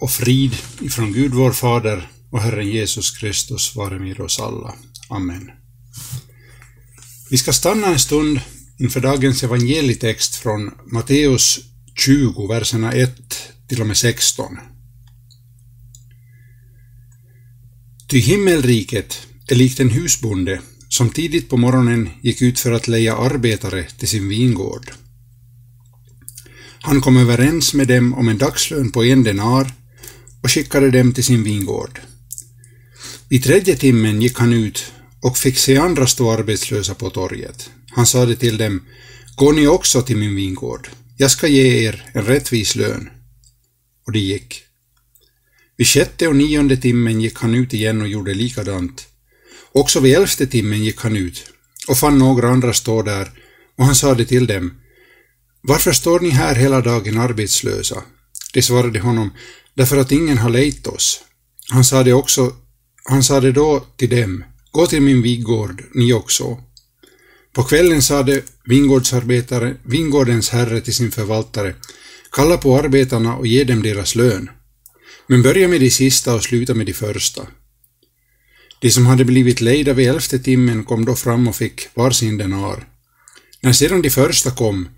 Och frid ifrån Gud vår Fader och Herren Jesus Kristus vare med oss alla. Amen. Vi ska stanna en stund inför dagens evangelietext från Matteus 20, verserna 1 till och med 16. Ty himmelriket är likt en husbonde som tidigt på morgonen gick ut för att leja arbetare till sin vingård. Han kom överens med dem om en dagslön på en denar och skickade dem till sin vingård. Vid tredje timmen gick han ut och fick se andra stå arbetslösa på torget. Han sade till dem, Gå ni också till min vingård, jag ska ge er en rättvis lön. Och de gick. Vid sjätte och nionde timmen gick han ut igen och gjorde likadant. Också vid elfte timmen gick han ut och fann några andra stå där och han sade till dem, varför står ni här hela dagen arbetslösa? De svarade honom, därför att ingen har lejt oss. Han sade också, han sade då till dem, gå till min vingård, ni också. På kvällen sade vingårdsarbetare, vingårdens herre till sin förvaltare, kalla på arbetarna och ge dem deras lön. Men börja med de sista och sluta med de första. De som hade blivit lejda vid elfte timmen kom då fram och fick varsin denar. När sedan de första kom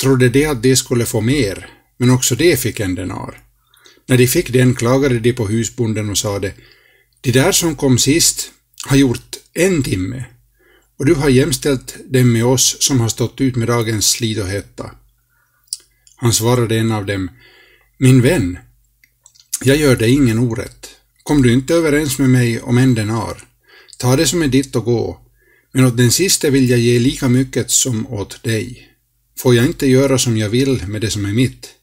trodde de att de skulle få mer, men också de fick en denar. När de fick den klagade de på husbonden och sade De där som kom sist har gjort en timme och du har jämställt dem med oss som har stått ut med dagens slit och hetta. Han svarade en av dem Min vän, jag gör dig ingen orätt. Kom du inte överens med mig om en denar, ta det som är ditt och gå, men åt den siste vill jag ge lika mycket som åt dig. Får jag inte göra som jag vill med det som är mitt?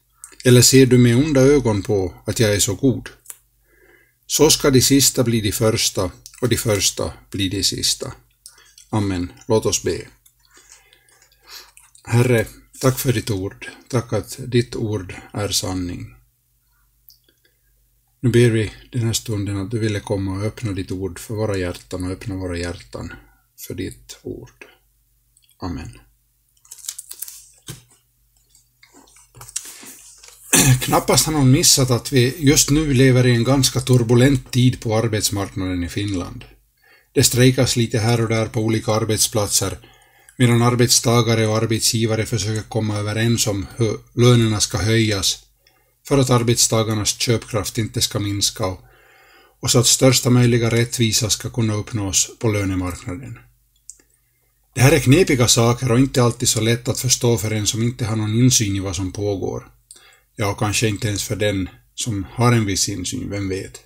Eller ser du med onda ögon på att jag är så god? Så ska de sista bli de första och de första bli de sista. Amen. Låt oss be. Herre, tack för ditt ord. Tack att ditt ord är sanning. Nu ber vi den här stunden att du ville komma och öppna ditt ord för våra hjärtan och öppna våra hjärtan för ditt ord. Amen. Knappast har någon missat att vi just nu lever i en ganska turbulent tid på arbetsmarknaden i Finland. Det strejkas lite här och där på olika arbetsplatser, medan arbetstagare och arbetsgivare försöker komma överens om hur lönerna ska höjas för att arbetstagarnas köpkraft inte ska minska och, så att största möjliga rättvisa ska kunna uppnås på lönemarknaden. Det här är knepiga saker och inte alltid så lätt att förstå för en som inte har någon insyn i vad som pågår. Ja, kanske inte ens för den som har en viss insyn, vem vet.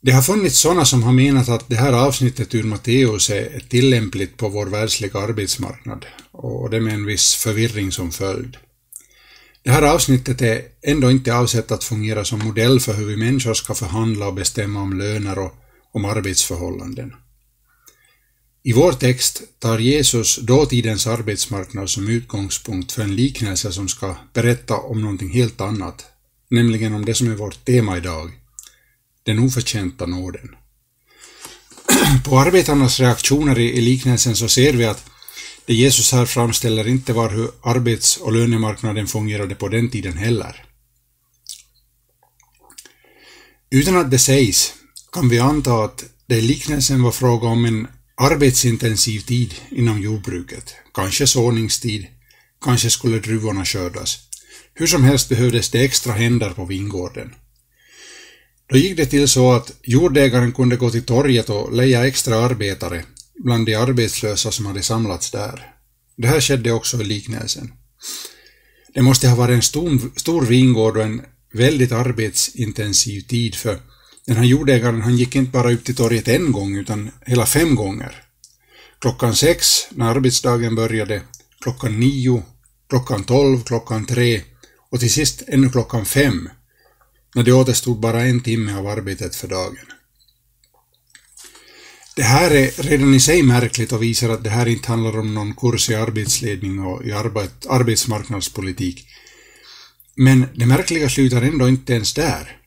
Det har funnits sådana som har menat att det här avsnittet ur Matteus är tillämpligt på vår världsliga arbetsmarknad och det med en viss förvirring som följd. Det här avsnittet är ändå inte avsett att fungera som modell för hur vi människor ska förhandla och bestämma om löner och om arbetsförhållanden. I vår text tar Jesus dåtidens arbetsmarknad som utgångspunkt för en liknelse som ska berätta om någonting helt annat, nämligen om det som är vårt tema idag, den oförtjänta nåden. På arbetarnas reaktioner i liknelsen så ser vi att det Jesus här framställer inte var hur arbets- och lönemarknaden fungerade på den tiden heller. Utan att det sägs kan vi anta att det i liknelsen var fråga om en arbetsintensiv tid inom jordbruket, kanske såningstid, kanske skulle druvorna skördas. Hur som helst behövdes det extra händer på vingården. Då gick det till så att jordägaren kunde gå till torget och leja extra arbetare bland de arbetslösa som hade samlats där. Det här skedde också i liknelsen. Det måste ha varit en stor, stor vingård och en väldigt arbetsintensiv tid för den här jordägaren han gick inte bara ut till torget en gång utan hela fem gånger. Klockan sex när arbetsdagen började, klockan nio, klockan tolv, klockan tre och till sist ännu klockan fem när det återstod bara en timme av arbetet för dagen. Det här är redan i sig märkligt och visar att det här inte handlar om någon kurs i arbetsledning och i arbetsmarknadspolitik. Men det märkliga slutar ändå inte ens där.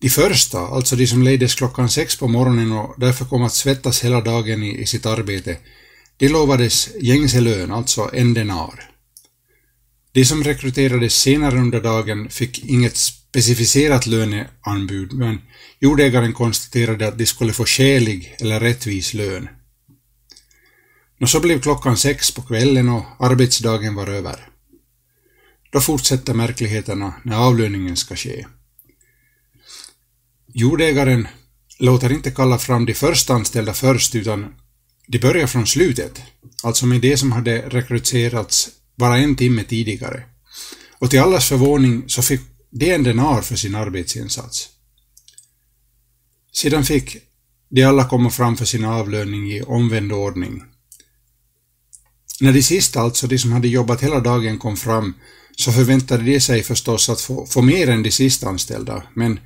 De första, alltså de som lejdes klockan sex på morgonen och därför kom att svettas hela dagen i, i sitt arbete, de lovades gängse lön, alltså en denar. De som rekryterades senare under dagen fick inget specificerat löneanbud, men jordägaren konstaterade att de skulle få skälig eller rättvis lön. Och så blev klockan sex på kvällen och arbetsdagen var över. Då fortsätter märkligheterna när avlöningen ska ske. Jordägaren låter inte kalla fram de första anställda först utan de börjar från slutet, alltså med de som hade rekryterats bara en timme tidigare. Och till allas förvåning så fick de en denar för sin arbetsinsats. Sedan fick de alla komma fram för sin avlöning i omvänd ordning. När de sista, alltså de som hade jobbat hela dagen, kom fram så förväntade de sig förstås att få, få mer än de sista anställda, men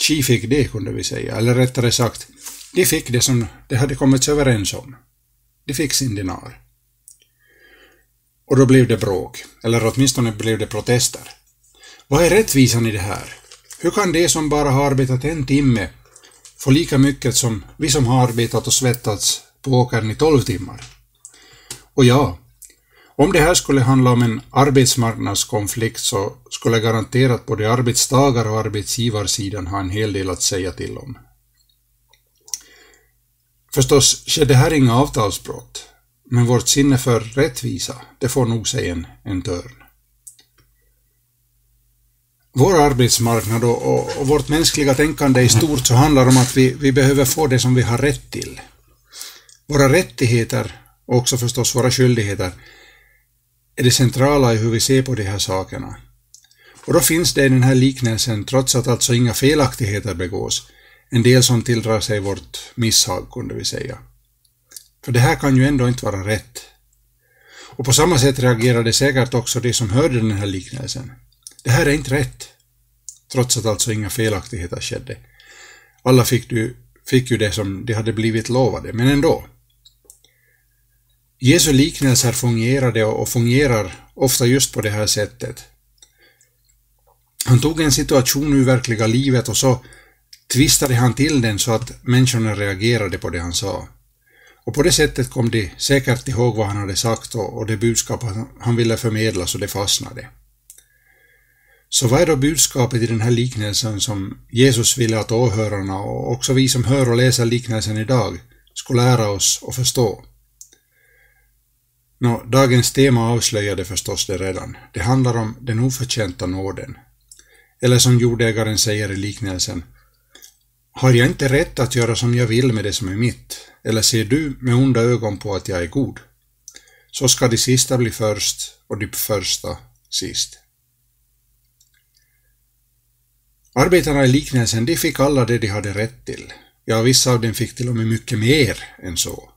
Chi fick det kunde vi säga, eller rättare sagt, de fick det som de hade kommit överens om. De fick sin dinar. Och då blev det bråk, eller åtminstone blev det protester. Vad är rättvisan i det här? Hur kan de som bara har arbetat en timme få lika mycket som vi som har arbetat och svettats på åkern i tolv timmar? Och ja, om det här skulle handla om en arbetsmarknadskonflikt så skulle garanterat både arbetstagar och arbetsgivarsidan ha en hel del att säga till om. Förstås skedde här inga avtalsbrott, men vårt sinne för rättvisa, det får nog sig en, en törn. Vår arbetsmarknad och, och, och, vårt mänskliga tänkande i stort så handlar om att vi, vi behöver få det som vi har rätt till. Våra rättigheter och också förstås våra skyldigheter är det centrala i hur vi ser på de här sakerna. Och då finns det i den här liknelsen, trots att alltså inga felaktigheter begås, en del som tilldrar sig vårt misshag, kunde vi säga. För det här kan ju ändå inte vara rätt. Och på samma sätt reagerade säkert också de som hörde den här liknelsen. Det här är inte rätt. Trots att alltså inga felaktigheter skedde. Alla fick, du, fick ju det som de hade blivit lovade, men ändå. Jesu liknelser fungerade och fungerar ofta just på det här sättet. Han tog en situation ur verkliga livet och så tvistade han till den så att människorna reagerade på det han sa. Och på det sättet kom de säkert ihåg vad han hade sagt och, det budskap han ville förmedla så det fastnade. Så vad är då budskapet i den här liknelsen som Jesus ville att åhörarna och också vi som hör och läser liknelsen idag skulle lära oss och förstå? Nå, dagens tema avslöjade förstås det redan. Det handlar om den oförtjänta nåden. Eller som jordägaren säger i liknelsen. Har jag inte rätt att göra som jag vill med det som är mitt? Eller ser du med onda ögon på att jag är god? Så ska de sista bli först och de första sist. Arbetarna i liknelsen, de fick alla det de hade rätt till. Ja, vissa av dem fick till och med mycket mer än så.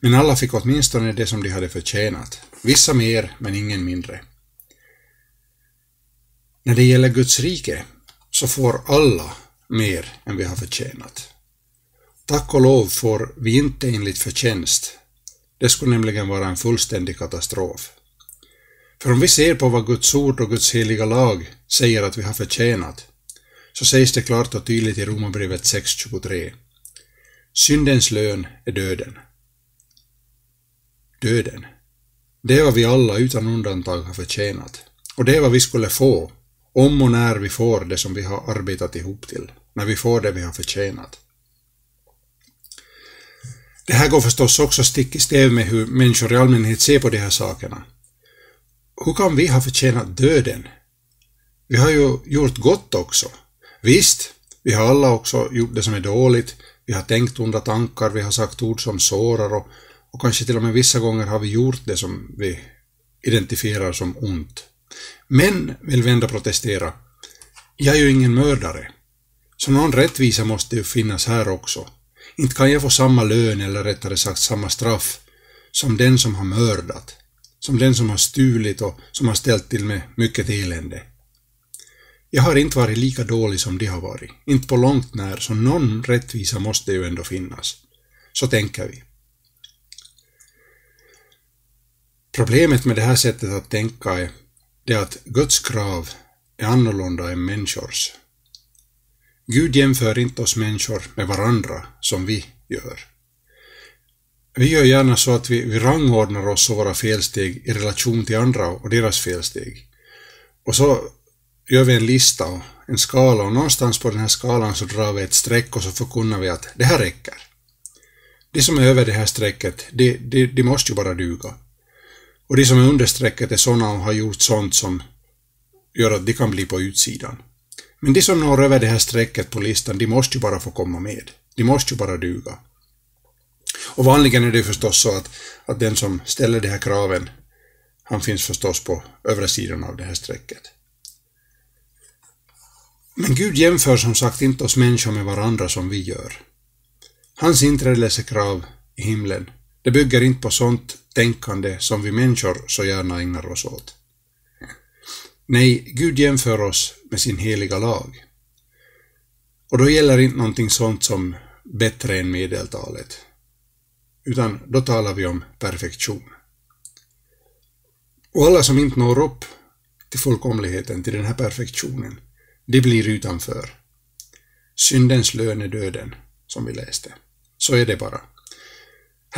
Men alla fick åtminstone det som de hade förtjänat. Vissa mer, men ingen mindre. När det gäller Guds rike så får alla mer än vi har förtjänat. Tack och lov får vi inte enligt förtjänst. Det skulle nämligen vara en fullständig katastrof. För om vi ser på vad Guds ord och Guds heliga lag säger att vi har förtjänat, så sägs det klart och tydligt i Romarbrevet 6.23. Syndens lön är döden döden. Det är vad vi alla utan undantag har förtjänat. Och det är vad vi skulle få, om och när vi får det som vi har arbetat ihop till, när vi får det vi har förtjänat. Det här går förstås också stick i stäv med hur människor i allmänhet ser på de här sakerna. Hur kan vi ha förtjänat döden? Vi har ju gjort gott också. Visst, vi har alla också gjort det som är dåligt, vi har tänkt onda tankar, vi har sagt ord som sårar och och kanske till och med vissa gånger har vi gjort det som vi identifierar som ont. Men, vill vi ändå protestera, jag är ju ingen mördare. Så någon rättvisa måste ju finnas här också. Inte kan jag få samma lön, eller rättare sagt samma straff, som den som har mördat, som den som har stulit och som har ställt till med mycket elände. Jag har inte varit lika dålig som de har varit, inte på långt när, så någon rättvisa måste ju ändå finnas. Så tänker vi. Problemet med det här sättet att tänka är det att Guds krav är annorlunda än människors. Gud jämför inte oss människor med varandra som vi gör. Vi gör gärna så att vi, vi rangordnar oss och våra felsteg i relation till andra och deras felsteg. Och så gör vi en lista och en skala och någonstans på den här skalan så drar vi ett streck och så förkunnar vi att det här räcker. De som är över det här strecket, de, de, de måste ju bara duga. Och de som är under strecket är sådana och har gjort sånt som gör att de kan bli på utsidan. Men de som når över det här strecket på listan, de måste ju bara få komma med. De måste ju bara duga. Och vanligen är det förstås så att, att den som ställer de här kraven, han finns förstås på övre sidan av det här strecket. Men Gud jämför som sagt inte oss människor med varandra som vi gör. Hans inträdelsekrav i himlen, det bygger inte på sånt tänkande som vi människor så gärna ägnar oss åt. Nej, Gud jämför oss med sin heliga lag. Och då gäller inte någonting sånt som bättre än medeltalet, utan då talar vi om perfektion. Och alla som inte når upp till fullkomligheten, till den här perfektionen, de blir utanför. Syndens lön är döden, som vi läste. Så är det bara.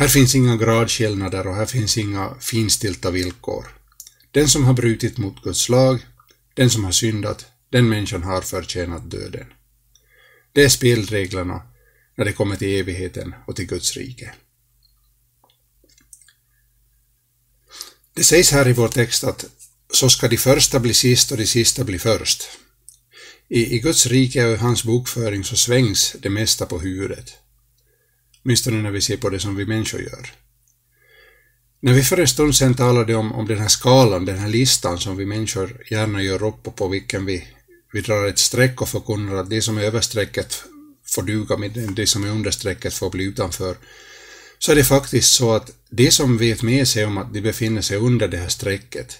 Här finns inga gradskillnader och här finns inga finstilta villkor. Den som har brutit mot Guds lag, den som har syndat, den människan har förtjänat döden. Det är spelreglerna när det kommer till evigheten och till Guds rike. Det sägs här i vår text att så ska de första bli sist och de sista bli först. I, I Guds rike och i hans bokföring så svängs det mesta på huvudet. Åtminstone när vi ser på det som vi människor gör. När vi för en stund sedan talade om, om den här skalan, den här listan som vi människor gärna gör upp och på vilken vi, vi drar ett streck och förkunnar att det som är över strecket får duga, medan det som är under strecket får bli utanför, så är det faktiskt så att det som vet med sig om att de befinner sig under det här strecket,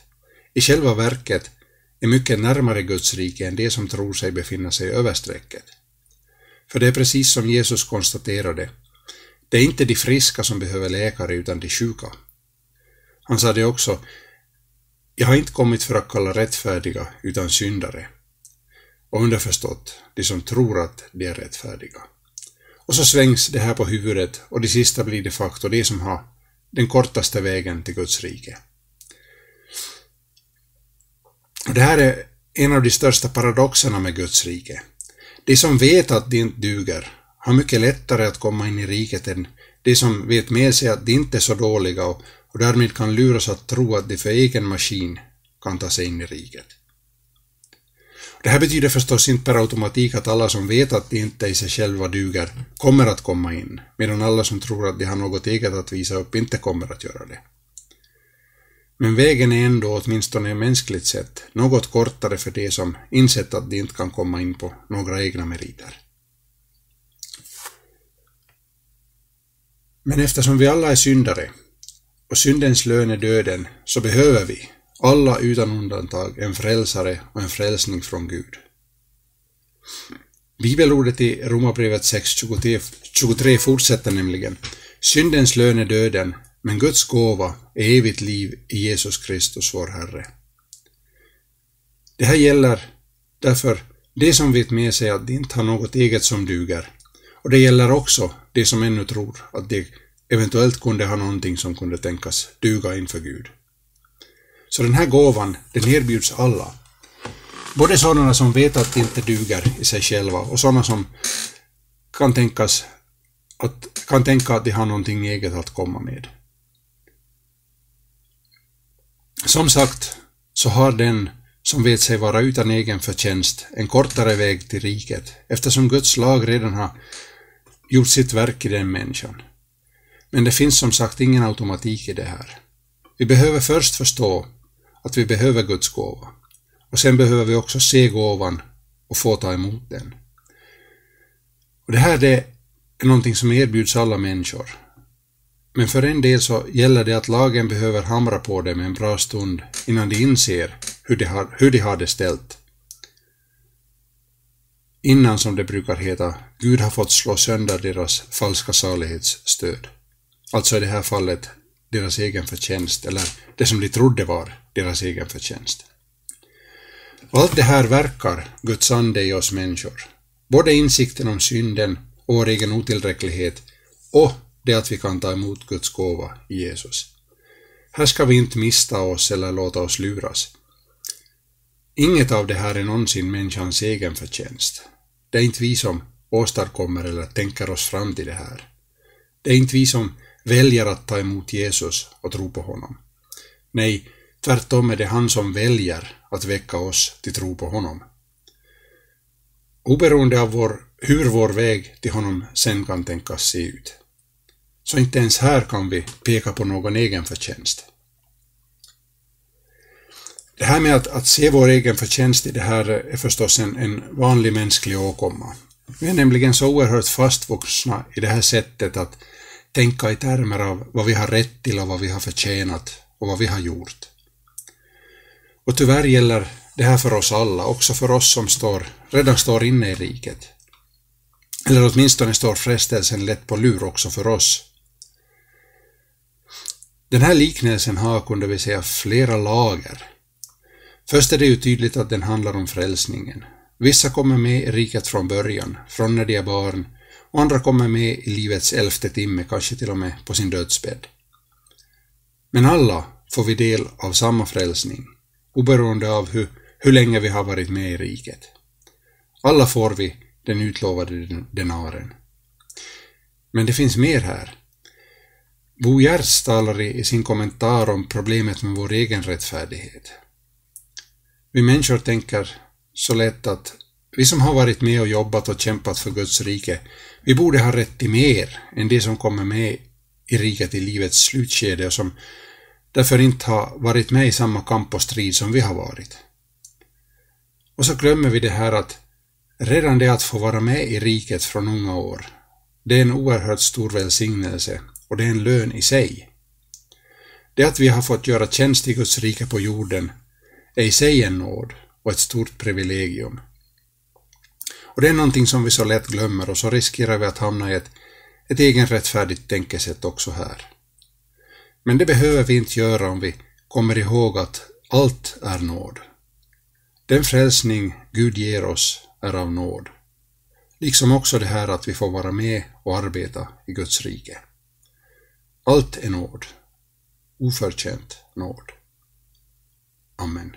i själva verket är mycket närmare Guds rike än de som tror sig befinna sig över strecket. För det är precis som Jesus konstaterade, det är inte de friska som behöver läkare utan de sjuka. Han sa det också, jag har inte kommit för att kalla rättfärdiga utan syndare. Och underförstått, de som tror att de är rättfärdiga. Och så svängs det här på huvudet och de sista blir de facto de som har den kortaste vägen till Guds rike. Och det här är en av de största paradoxerna med Guds rike. De som vet att de inte duger har mycket lättare att komma in i riket än de som vet med sig att de inte är så dåliga och, och därmed kan luras att tro att de för egen maskin kan ta sig in i riket. Det här betyder förstås inte per automatik att alla som vet att de inte i sig själva duger kommer att komma in, medan alla som tror att de har något eget att visa upp inte kommer att göra det. Men vägen är ändå, åtminstone mänskligt sett, något kortare för de som insett att de inte kan komma in på några egna meriter. Men eftersom vi alla är syndare och syndens lön är döden så behöver vi, alla utan undantag, en frälsare och en frälsning från Gud. Bibelordet i Romarbrevet 6.23 fortsätter nämligen Syndens lön är döden, men Guds gåva är evigt liv i Jesus Kristus vår Herre. Det här gäller därför de som vet med sig att de inte har något eget som duger. Och det gäller också de som ännu tror att de eventuellt kunde ha någonting som kunde tänkas duga inför Gud. Så den här gåvan, den erbjuds alla. Både sådana som vet att de inte duger i sig själva och sådana som kan, tänkas att, kan tänka att de har någonting eget att komma med. Som sagt så har den som vet sig vara utan egen förtjänst en kortare väg till riket eftersom Guds lag redan har gjort sitt verk i den människan. Men det finns som sagt ingen automatik i det här. Vi behöver först förstå att vi behöver Guds gåva och sen behöver vi också se gåvan och få ta emot den. Och Det här det är någonting som erbjuds alla människor men för en del så gäller det att lagen behöver hamra på dem en bra stund innan de inser hur de har, hur de har det ställt. Innan, som det brukar heta, Gud har fått slå sönder deras falska salighetsstöd. Alltså i det här fallet deras egen förtjänst, eller det som de trodde var deras egen förtjänst. Allt det här verkar Guds ande i oss människor. Både insikten om synden och vår egen otillräcklighet och det att vi kan ta emot Guds gåva i Jesus. Här ska vi inte mista oss eller låta oss luras. Inget av det här är någonsin människans egen förtjänst. Det är inte vi som åstadkommer eller tänker oss fram till det här. Det är inte vi som väljer att ta emot Jesus och tro på honom. Nej, tvärtom är det han som väljer att väcka oss till tro på honom. Oberoende av vår, hur vår väg till honom sen kan tänkas se ut. Så inte ens här kan vi peka på någon egen förtjänst. Det här med att, att se vår egen förtjänst i det här är förstås en, en vanlig mänsklig åkomma. Vi är nämligen så oerhört fastvuxna i det här sättet att tänka i termer av vad vi har rätt till och vad vi har förtjänat och vad vi har gjort. Och tyvärr gäller det här för oss alla, också för oss som står, redan står inne i riket. Eller åtminstone står frestelsen lätt på lur också för oss. Den här liknelsen har, kunde vi säga, flera lager. Först är det ju tydligt att den handlar om frälsningen. Vissa kommer med i riket från början, från när de är barn, och andra kommer med i livets elfte timme, kanske till och med på sin dödsbädd. Men alla får vi del av samma frälsning, oberoende av hur, hur länge vi har varit med i riket. Alla får vi den utlovade denaren. Men det finns mer här. Bo Giertz talar i sin kommentar om problemet med vår egen rättfärdighet. Vi människor tänker så lätt att vi som har varit med och jobbat och kämpat för Guds rike, vi borde ha rätt till mer än det som kommer med i riket i livets slutskede och som därför inte har varit med i samma kamp och strid som vi har varit. Och så glömmer vi det här att redan det att få vara med i riket från unga år, det är en oerhört stor välsignelse och det är en lön i sig. Det att vi har fått göra tjänst i Guds rike på jorden är i sig en nåd och ett stort privilegium. Och det är någonting som vi så lätt glömmer och så riskerar vi att hamna i ett, ett egenrättfärdigt tänkesätt också här. Men det behöver vi inte göra om vi kommer ihåg att allt är nåd. Den frälsning Gud ger oss är av nåd. Liksom också det här att vi får vara med och arbeta i Guds rike. Allt är nåd. Oförtjänt nåd. Amen.